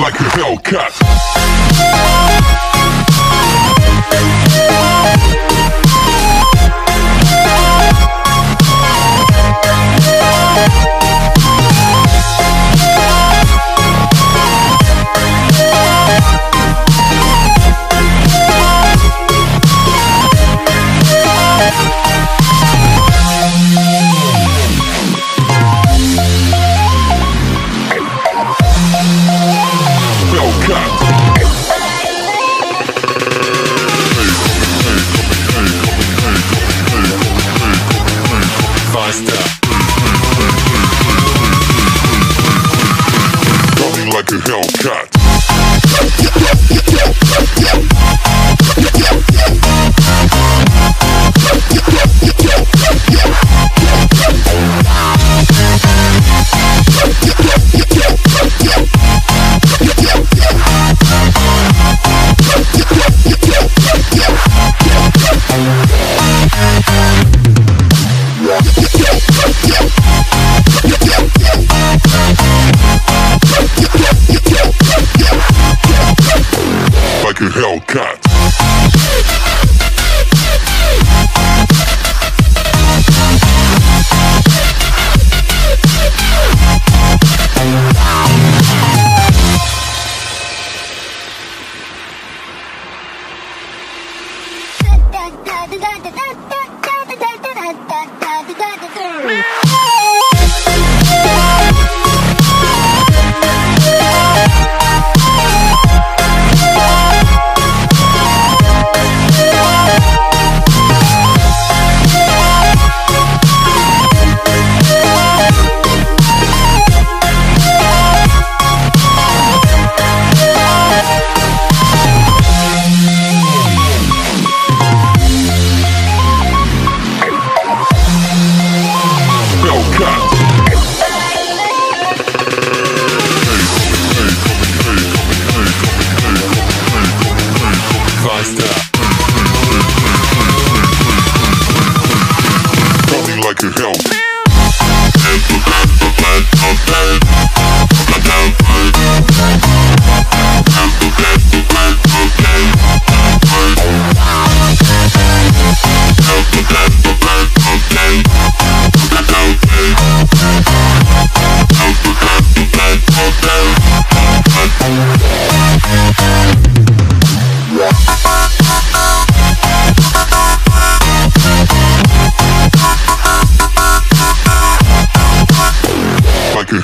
like a Hellcat. A Hellcat. Hellcat.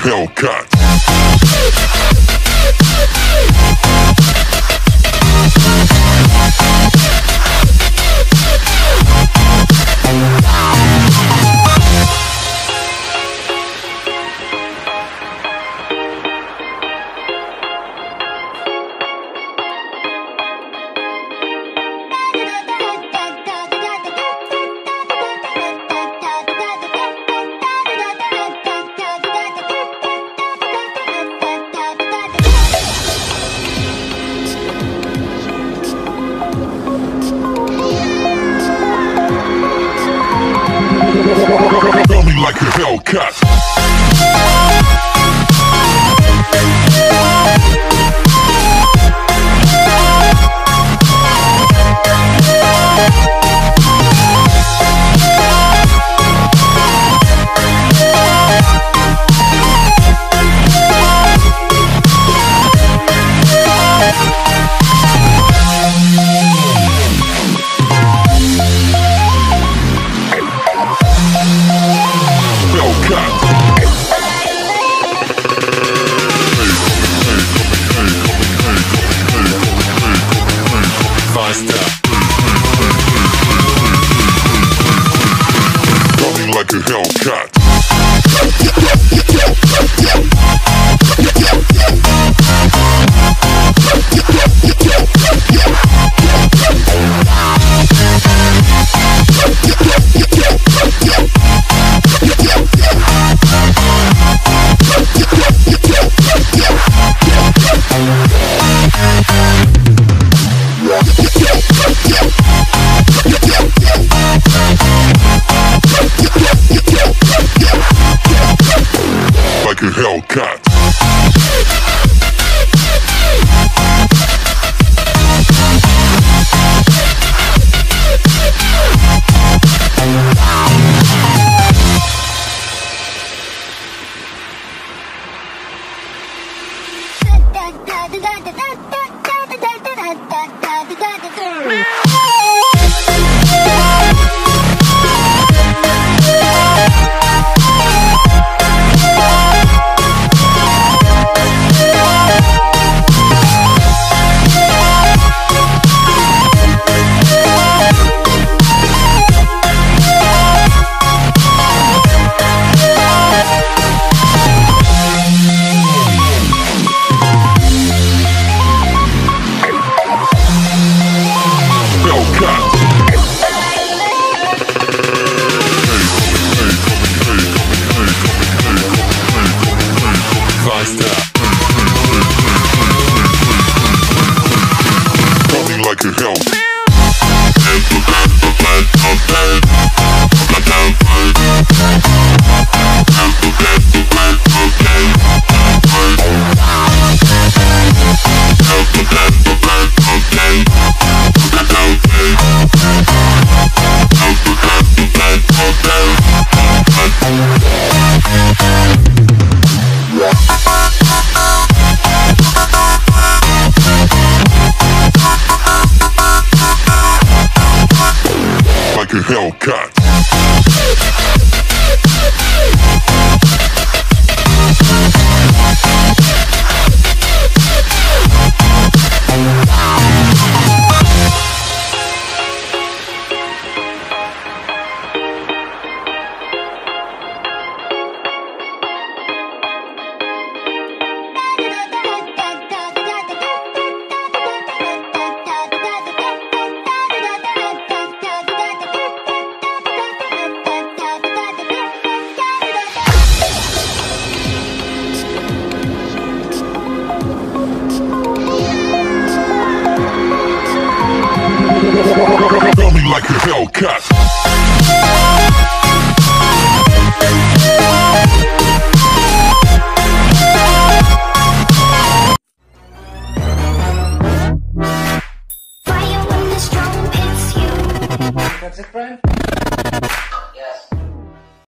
Hellcat. Hellcat. Hellcat. Like a Hellcat.